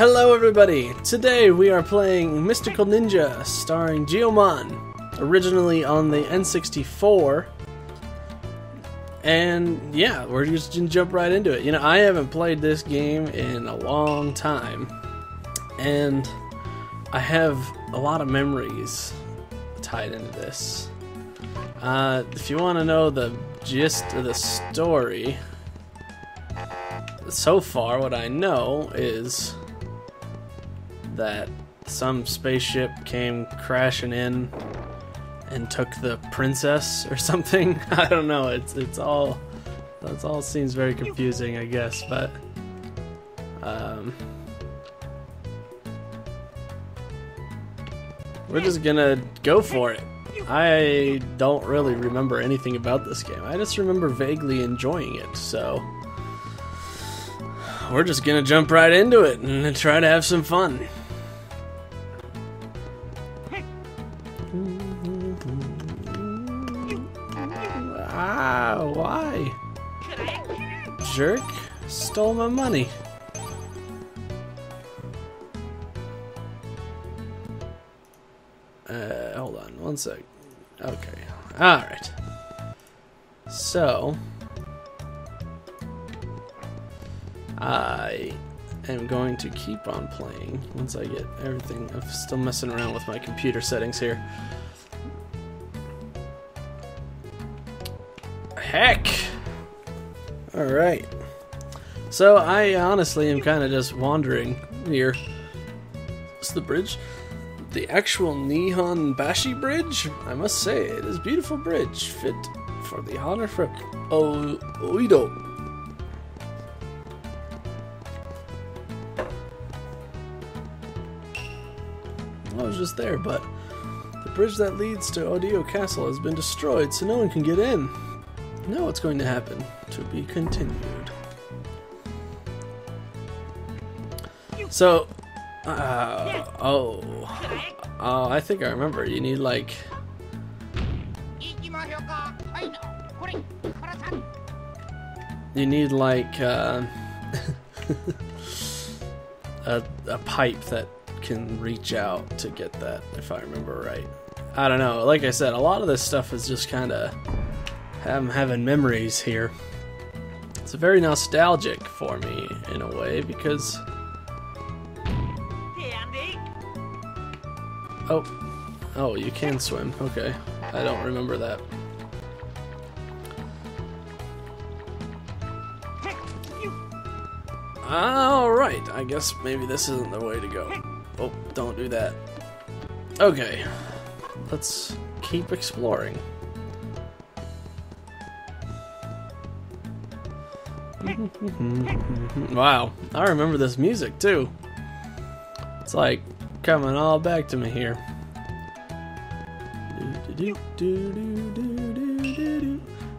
Hello, everybody! Today we are playing Mystical Ninja, starring Goemon, originally on the N64. And yeah, we're just gonna jump right into it. You know, I haven't played this game in a long time, and I have a lot of memories tied into this. Uh, if you want to know the gist of the story, so far, what I know is that some spaceship came crashing in and took the princess or something. I don't know. It's it's all that all seems very confusing, I guess, but um, we're just gonna go for it. I don't really remember anything about this game. I just remember vaguely enjoying it, so we're just gonna jump right into it and try to have some fun. Ah, why? Jerk stole my money. Uh, hold on one sec. Okay. Alright. So, I am going to keep on playing once I get everything. I'm still messing around with my computer settings here. Heck! Alright. So, I honestly am kind of just wandering here. Is the bridge? The actual Nihon Bashi Bridge? I must say, it is beautiful bridge, fit for the honor for o- Oedo. I was just there, but the bridge that leads to Oedo Castle has been destroyed, so no one can get in know what's going to happen. To be continued. So, uh, oh, oh, I think I remember. You need like. You need like uh, a a pipe that can reach out to get that, if I remember right. I don't know. Like I said, a lot of this stuff is just kind of I'm having memories here. It's very nostalgic for me in a way because. Oh, oh, you can swim. Okay, I don't remember that. Alright, I guess maybe this isn't the way to go. Oh, don't do that. Okay, let's keep exploring. wow, I remember this music too. It's like coming all back to me here.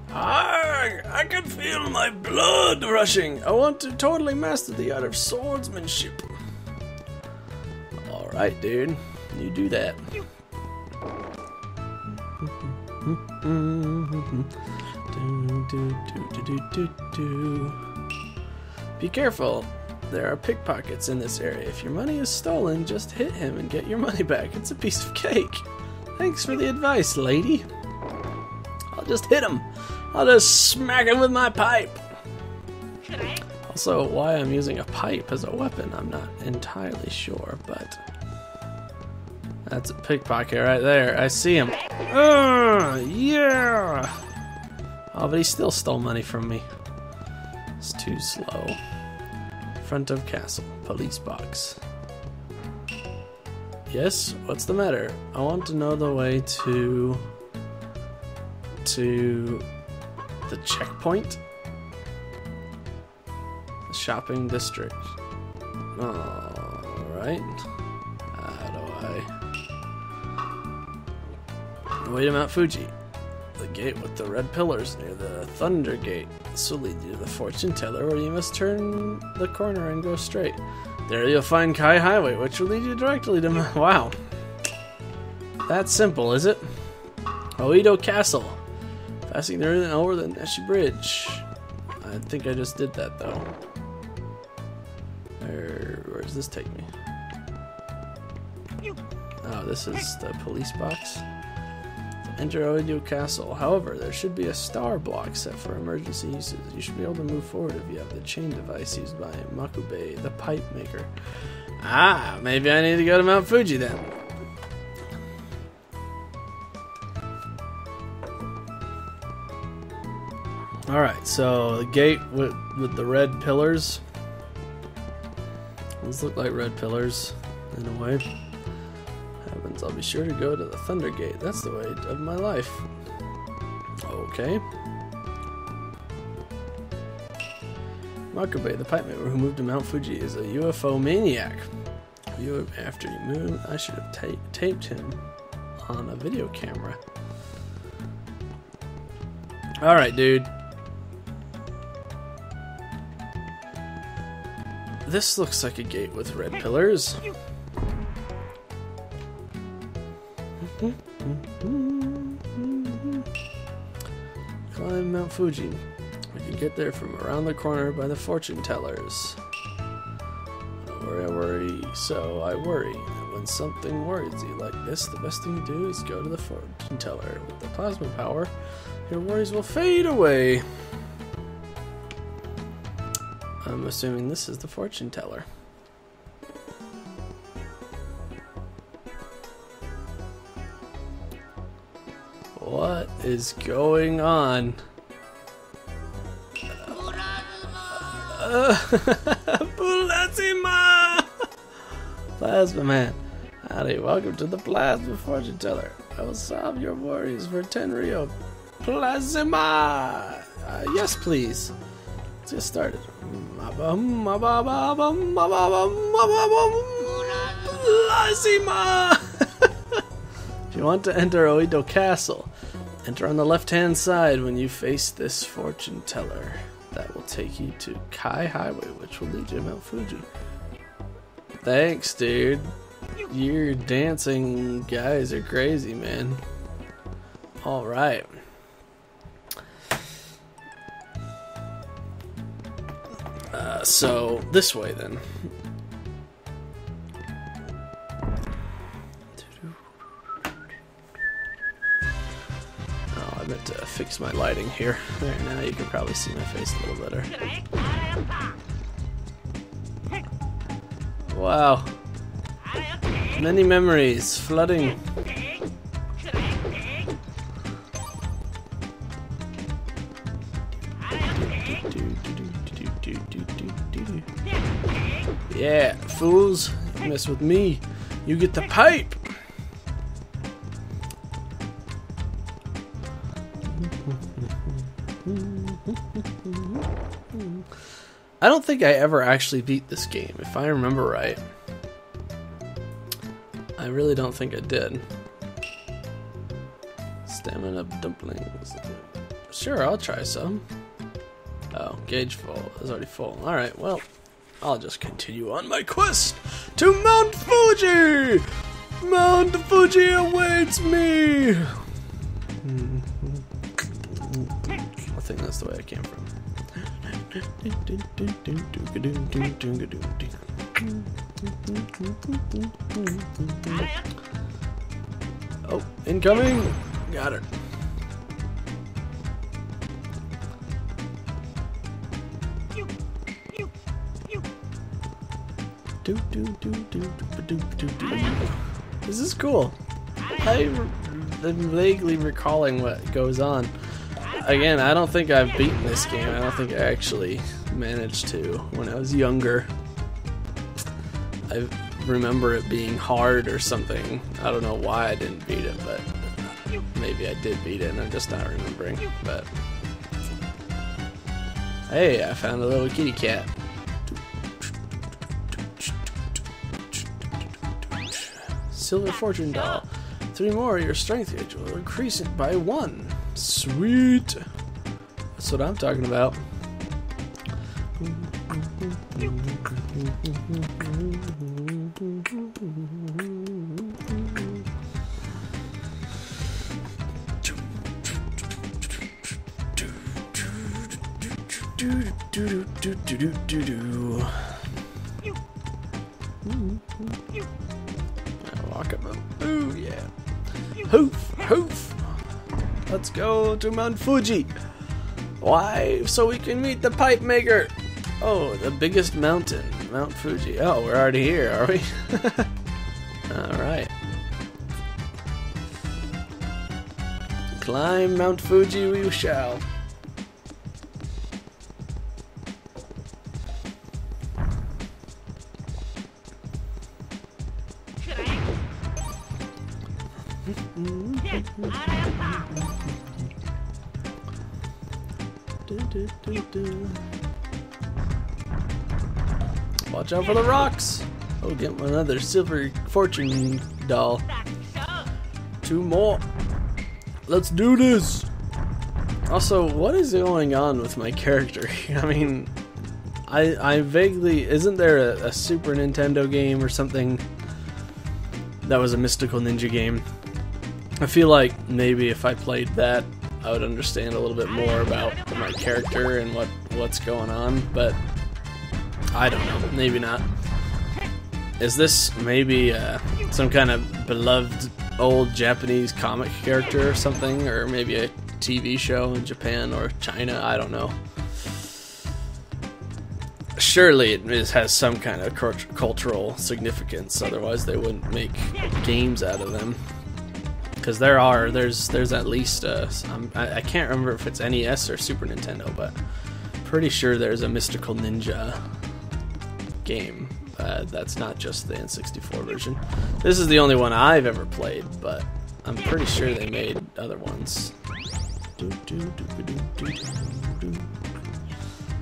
Arrgh, I can feel my blood rushing. I want to totally master the art of swordsmanship. Alright, dude. You do that. Be careful. There are pickpockets in this area. If your money is stolen, just hit him and get your money back. It's a piece of cake. Thanks for the advice, lady. I'll just hit him. I'll just smack him with my pipe. Also, why I'm using a pipe as a weapon, I'm not entirely sure, but that's a pickpocket right there. I see him. Uh, yeah. Oh, but he still stole money from me. It's too slow. Front of castle, police box. Yes, what's the matter? I want to know the way to to the checkpoint. The shopping district. Alright. How do I Way to Mount Fuji. Gate with the red pillars near the Thunder Gate. This will lead you to the fortune teller where you must turn the corner and go straight. There you'll find Kai Highway, which will lead you directly to. Wow. That's simple, is it? Oedo Castle. Passing there and over the Neshi Bridge. I think I just did that though. Where does this take me? Oh, this is the police box. Enter Oedo Castle. However, there should be a star block set for emergency uses. You should be able to move forward if you have the chain device used by Makube, the pipe maker. Ah, maybe I need to go to Mount Fuji then. Alright, so the gate with, with the red pillars. These look like red pillars in a way. Heavens, I'll be sure to go to the Thunder Gate. That's the way of my life. Okay. Makabe, the pipe maker who moved to Mount Fuji, is a UFO maniac. You, after you moved, I should have ta- taped him on a video camera. Alright, dude. This looks like a gate with red pillars. Climb Mount Fuji. We can get there from around the corner by the fortune tellers. Don't worry, I worry, so I worry. When something worries you like this, the best thing to do is go to the fortune teller. With the plasma power, your worries will fade away. I'm assuming this is the fortune teller. What is going on? Uh! Plasma Man. Howdy, welcome to the Plasma Fortune Teller. I will solve your worries for Tenryo. Plasma! Uh, yes, please. Let's get started. Plasma! if you want to enter Oedo Castle, enter on the left hand side when you face this fortune teller. That will take you to Kai Highway, which will lead you to Mount Fuji. Thanks, dude. Your dancing guys are crazy, man. Alright. Uh, so, this way then. Fix my lighting here. There, now you can probably see my face a little better. Wow. Many memories flooding. Yeah, fools, you mess with me, you get the pipe. I don't think I ever actually beat this game, if I remember right. I really don't think I did. Stamina dumplings. Sure, I'll try some. Oh, gauge full. It's already full. Alright, well, I'll just continue on my quest to Mount Fuji! Mount Fuji awaits me! Hmm. I think that's the way I came from. Oh, incoming! Got her. This is cool. I am vaguely recalling what goes on. Again, I don't think I've beaten this game. I don't think I actually managed to when I was younger. I remember it being hard or something. I don't know why I didn't beat it, but maybe I did beat it and I'm just not remembering. But hey, I found a little kitty cat. Silver Fortune Doll. Three more, your strength will increase it by one. Sweet. That's what I'm talking about. Walk up. Ooh, yeah. Hoof, hoof. Let's go to Mount Fuji. Why? So we can meet the pipe maker. Oh, the biggest mountain, Mount Fuji. Oh, we're already here, are we? All right. Climb Mount Fuji we shall. Watch out for the rocks! Oh, get another silver fortune doll. Two more. Let's do this! Also, what is going on with my character? I mean, I I vaguely isn't there a, a Super Nintendo game or something that was a mystical ninja game? I feel like maybe if I played that, I would understand a little bit more about my character and what what's going on, but I don't know, maybe not. Is this maybe uh, some kind of beloved old Japanese comic character or something, or maybe a TV show in Japan or China? I don't know. Surely it has some kind of cultural significance, otherwise they wouldn't make games out of them because there are there's there's at least uh, some, I, I can't remember if it's NES or Super Nintendo, but pretty sure there's a Mystical Ninja game. Uh, that's not just the N64 version. This is the only one I've ever played, but I'm pretty sure they made other ones.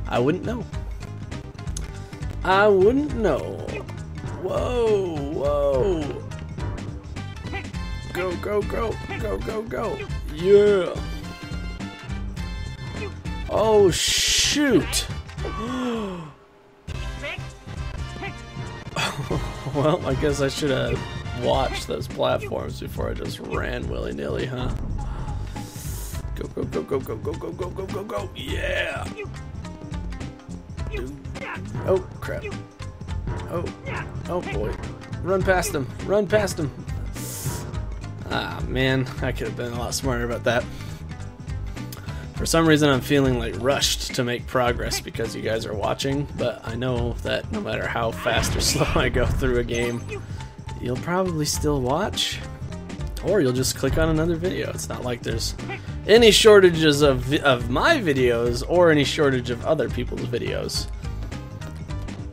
I wouldn't know. I wouldn't know. Whoa, whoa. Go, go, go, go, go, go. Yeah. Oh, shoot. well, I guess I should have watched those platforms before I just ran willy nilly, huh? Go, go, go, go, go, go, go, go, go, go, go. Yeah. Oh, crap. Oh, oh boy. Run past him. Run past him. Ah, man, I could have been a lot smarter about that. For some reason, I'm feeling like rushed to make progress because you guys are watching, but I know that no matter how fast or slow I go through a game, you'll probably still watch, or you'll just click on another video. It's not like there's any shortages of, of my videos or any shortage of other people's videos.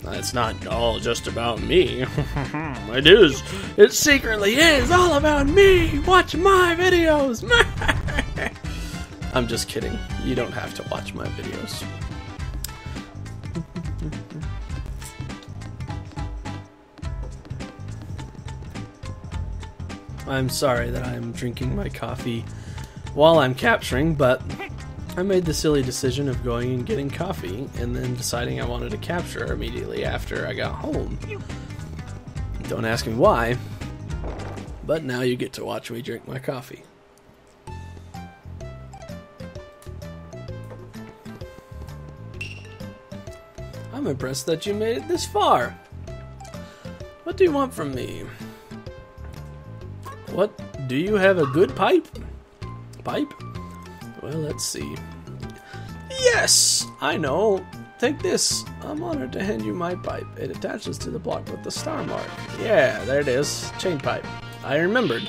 It's not all just about me. it is. It secretly is all about me. Watch my videos. I'm just kidding. You don't have to watch my videos. I'm sorry that I'm drinking my coffee while I'm capturing, but I made the silly decision of going and getting coffee and then deciding I wanted to capture immediately after I got home. Don't ask me why, but now you get to watch me drink my coffee. I'm impressed that you made it this far. What do you want from me? What? Do you have a good pipe? Pipe? Well, let's see. Yes! I know. Take this. I'm honored to hand you my pipe. It attaches to the block with the star mark. Yeah, there it is. Chain pipe. I remembered.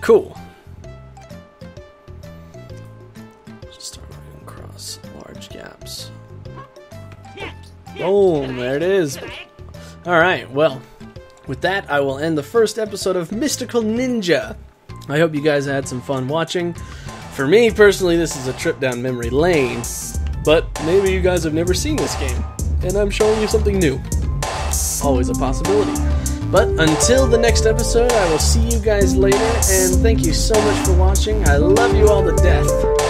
Cool. Star mark across large gaps. Boom, there it is. Alright, well, with that, I will end the first episode of Mystical Ninja. I hope you guys had some fun watching. For me personally, this is a trip down memory lane, but maybe you guys have never seen this game, and I'm showing you something new. Always a possibility. But until the next episode, I will see you guys later, and thank you so much for watching. I love you all to death.